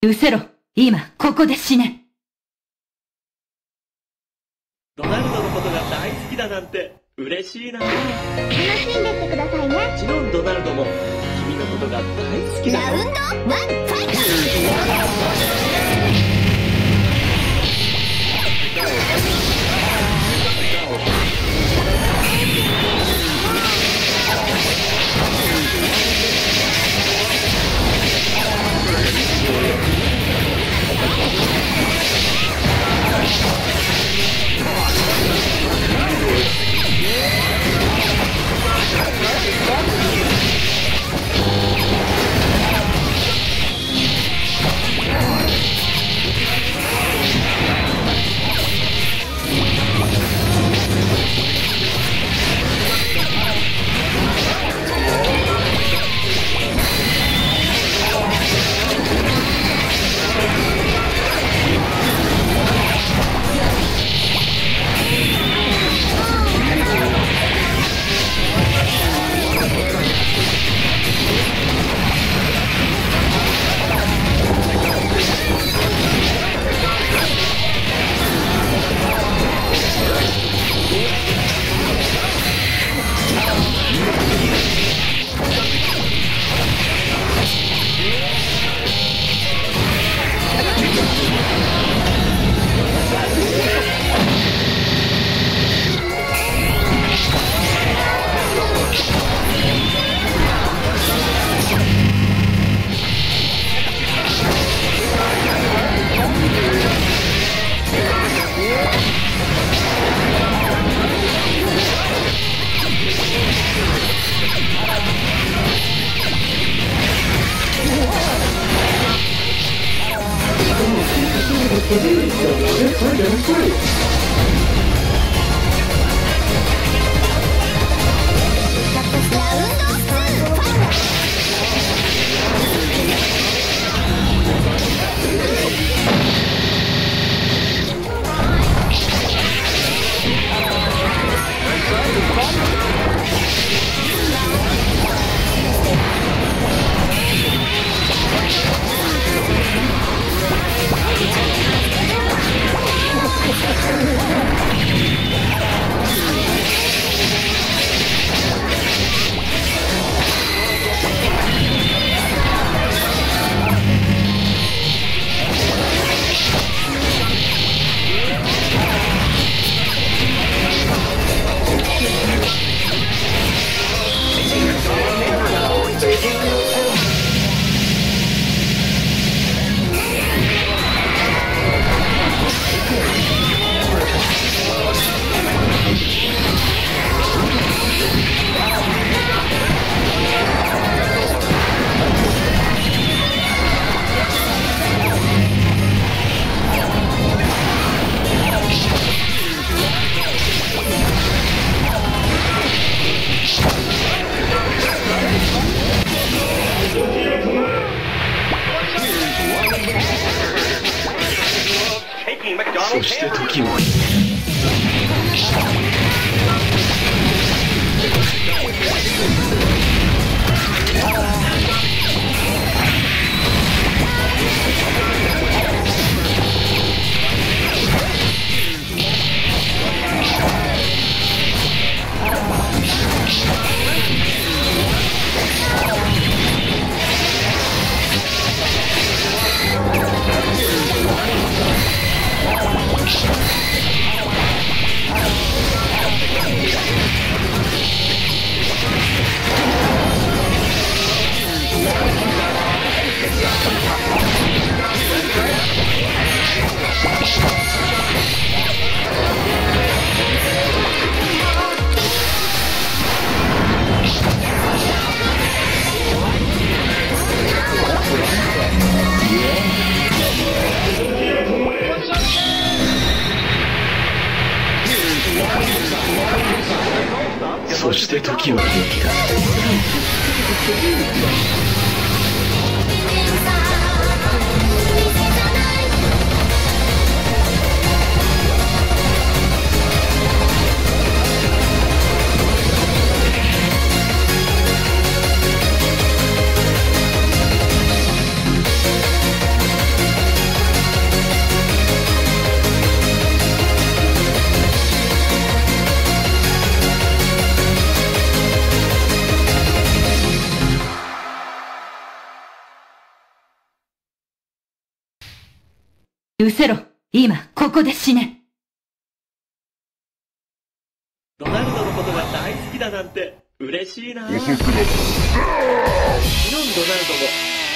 失せろ。今、ここで死ね。ドナルドのことが大好きだなんて嬉しいな。楽しんでってくださいね。もちろんドナルドも君のことが大好きだ。よラウンドワンファイトそして時は動きだ失せろ。今、ここで死ね。ドナルドのことが大好きだなんて嬉しいなもちろんドナルドも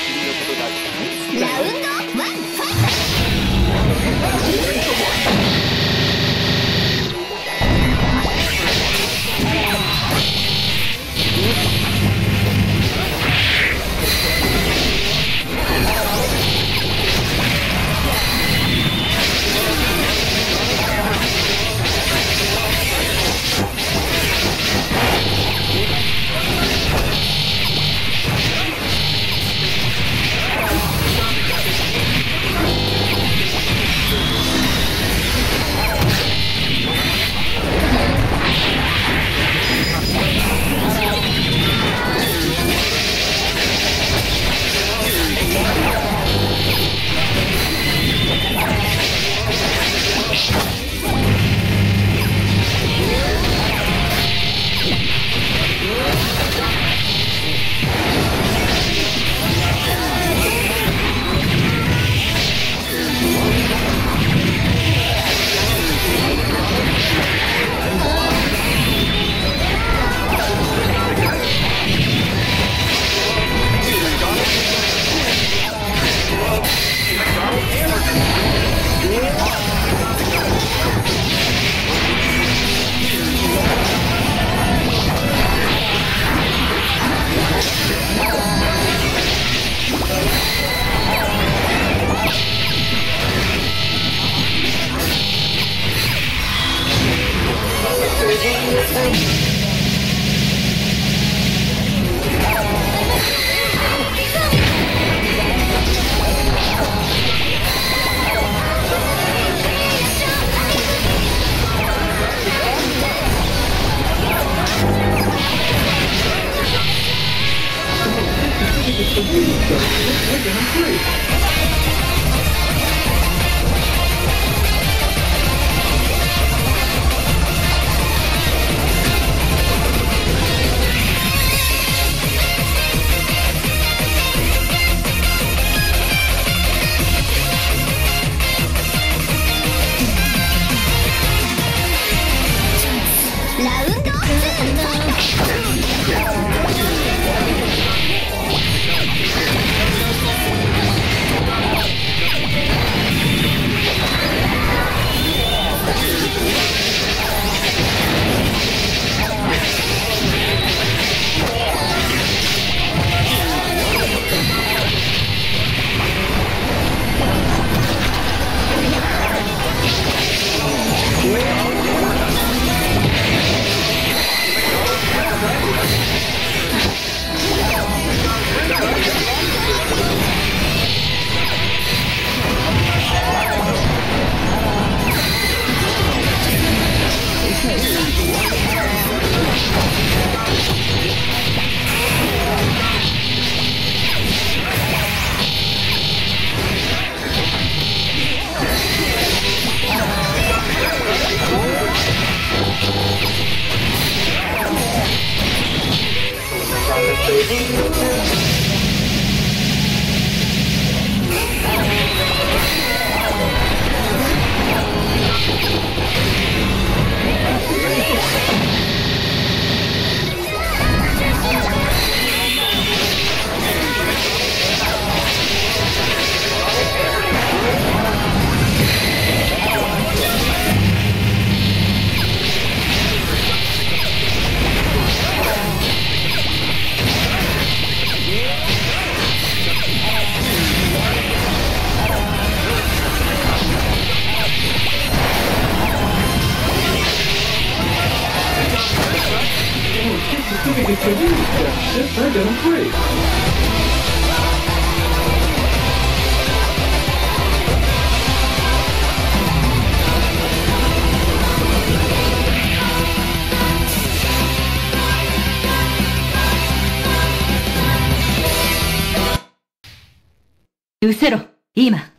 君のことが大好きだラよウンドワンラウ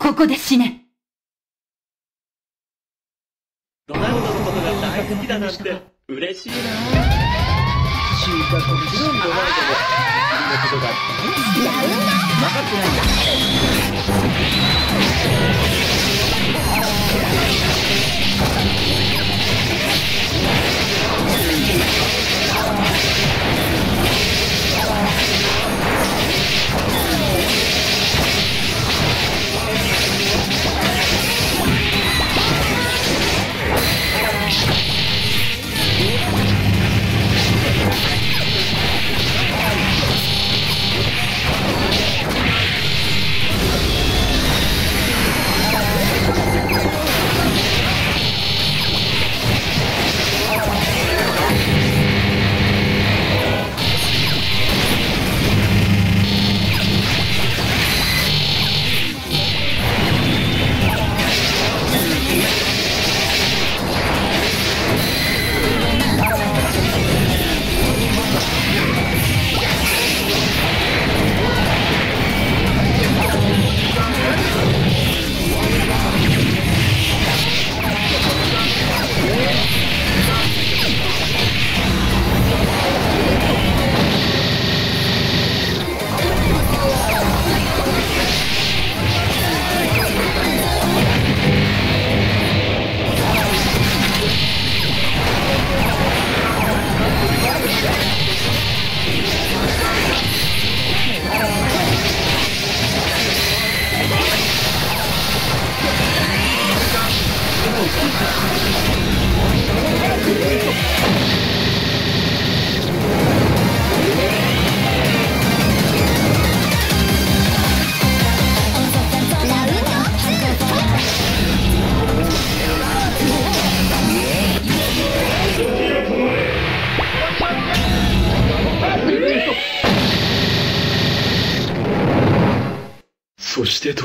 ここで死ね。ドナルドのことが大好きだなんて嬉しいなもちろんドナルドも君のことが大好きだ分かってないんだ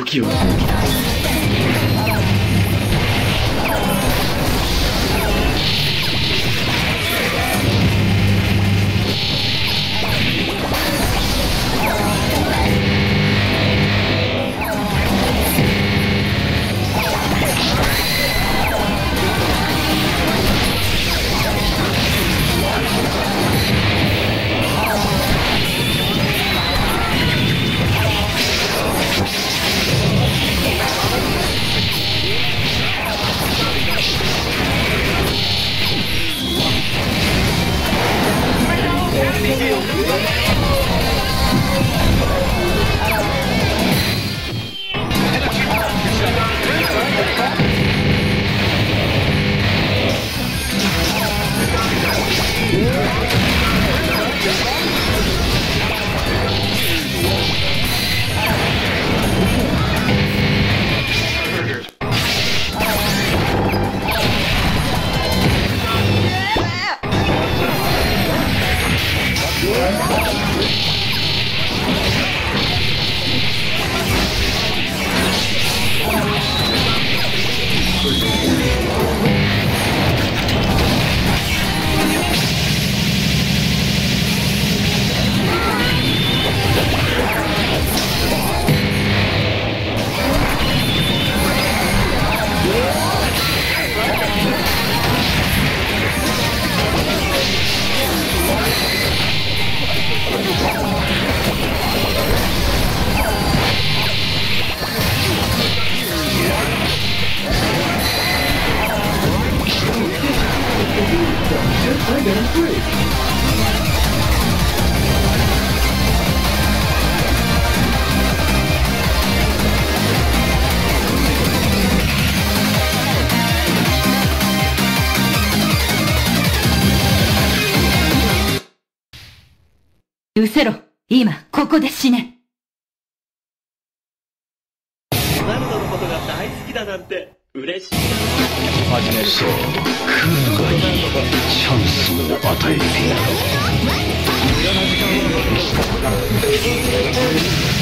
時は 失せろ。今ここで死ね。ロナルドのことが大好きだなんて嬉しい。な始めるそう来るがいいチャンスを与えてやろうラウンド2ファイト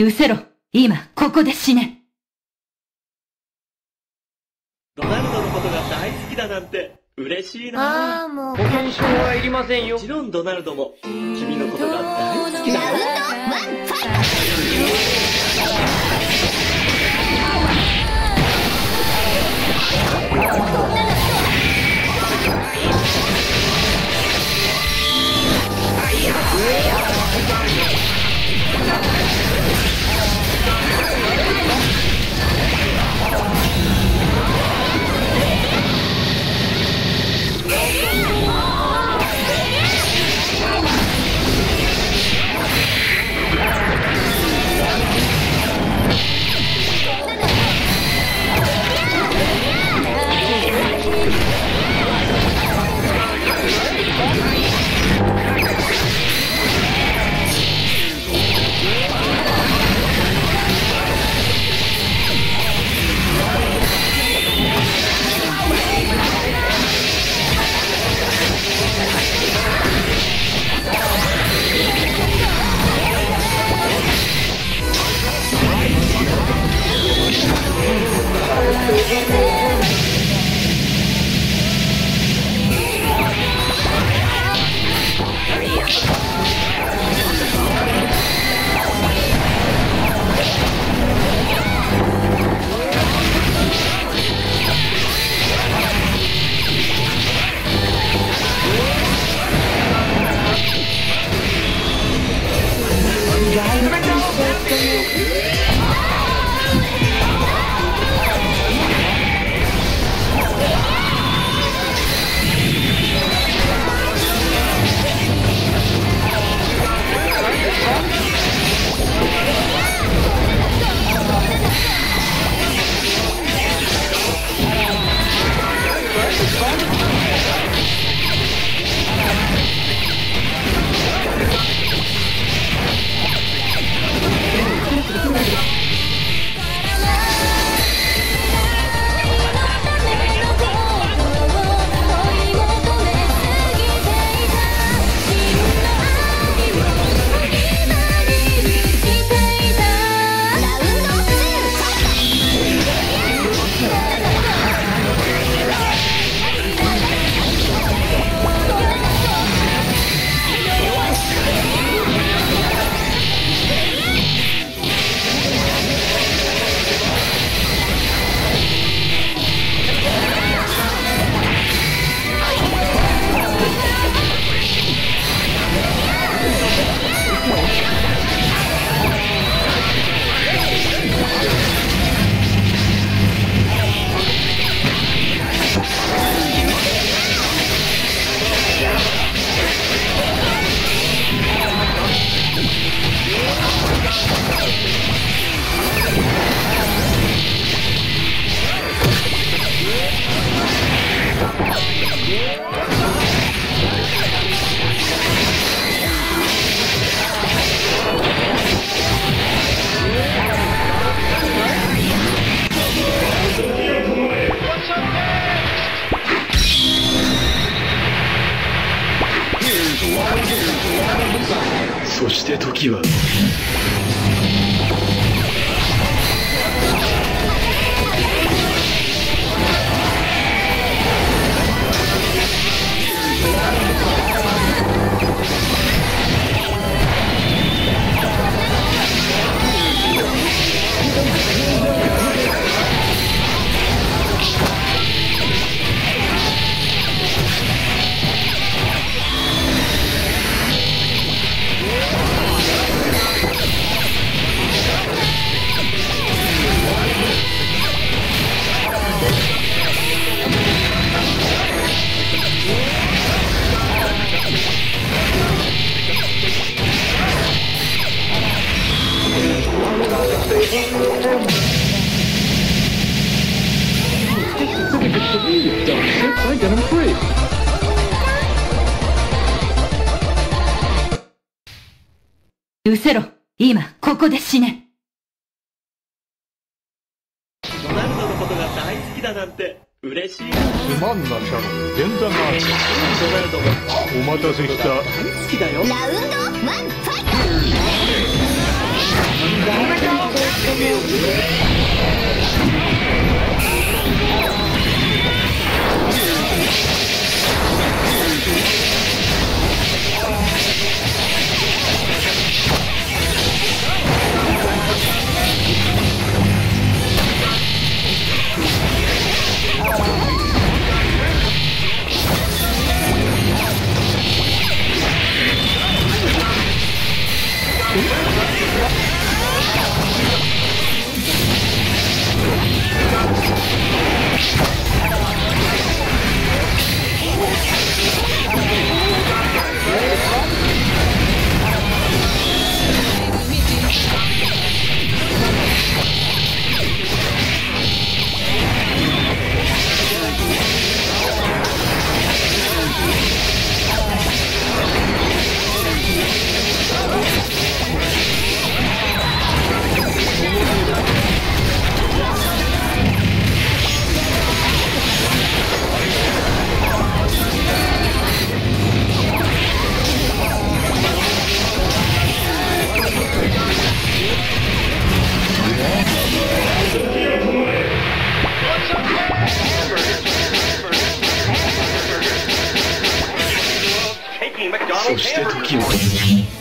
失せろ。今ここで死ね。ドナルドのことが大好きだなんて嬉しいな。ああもう。保険証はいりませんよ。もちろんドナルドも君のことが大好きだ round one fightト Yeah. そして時はここで死ね。ドナルドのことが大好きだなんて嬉しいな。つまんなキャラ連打があるドナルドもお待たせした好きだよ。ラウンドワンファイト Sou que Químico.